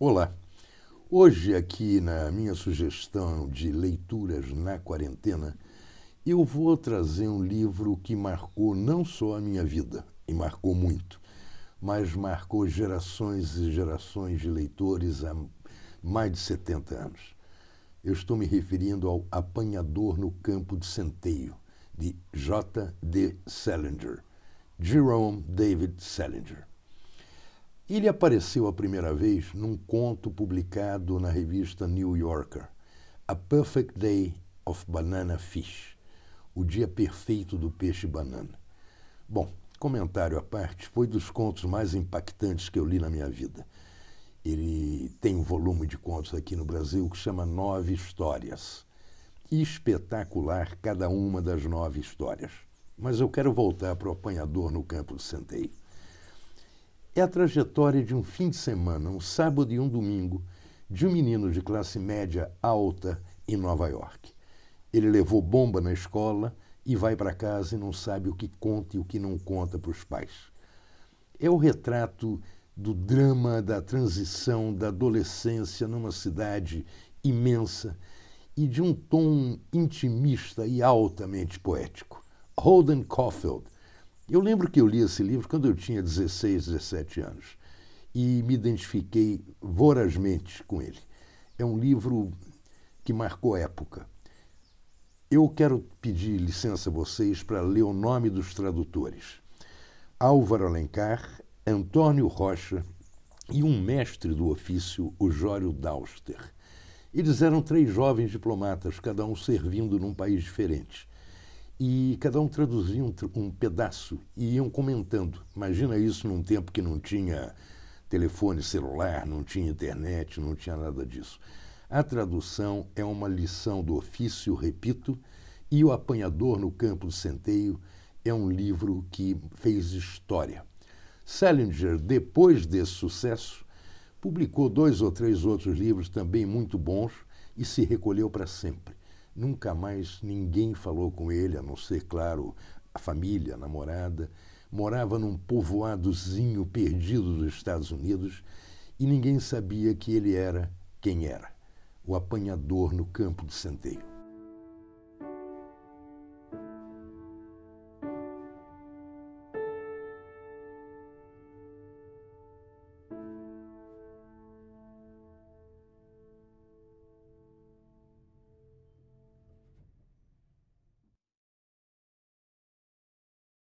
Olá. Hoje, aqui na minha sugestão de leituras na quarentena, eu vou trazer um livro que marcou não só a minha vida, e marcou muito, mas marcou gerações e gerações de leitores há mais de 70 anos. Eu estou me referindo ao Apanhador no Campo de Centeio, de J. D. Salinger, Jerome David Salinger. Ele apareceu a primeira vez num conto publicado na revista New Yorker, A Perfect Day of Banana Fish, O Dia Perfeito do Peixe Banana. Bom, comentário à parte, foi dos contos mais impactantes que eu li na minha vida. Ele tem um volume de contos aqui no Brasil que chama Nove Histórias. Espetacular cada uma das nove histórias. Mas eu quero voltar para o apanhador no campo de centeio. É a trajetória de um fim de semana, um sábado e um domingo, de um menino de classe média alta em Nova York. Ele levou bomba na escola e vai para casa e não sabe o que conta e o que não conta para os pais. É o retrato do drama da transição da adolescência numa cidade imensa e de um tom intimista e altamente poético. Holden Caulfield eu lembro que eu li esse livro quando eu tinha 16, 17 anos e me identifiquei vorazmente com ele. É um livro que marcou época. Eu quero pedir licença a vocês para ler o nome dos tradutores: Álvaro Alencar, Antônio Rocha e um mestre do ofício, o Jório Dauster. Eles eram três jovens diplomatas, cada um servindo num país diferente e cada um traduzia um, um, pedaço e iam comentando. Imagina isso num tempo que não tinha telefone celular, não tinha internet, não tinha nada disso. A tradução é uma lição do ofício, repito, e O Apanhador no Campo de Centeio é um livro que fez história. Salinger, depois desse sucesso, publicou dois ou três outros livros também muito bons e se recolheu para sempre. Nunca mais ninguém falou com ele, a não ser, claro, a família, a namorada. Morava num povoadozinho perdido dos Estados Unidos e ninguém sabia que ele era quem era o apanhador no campo de centeio.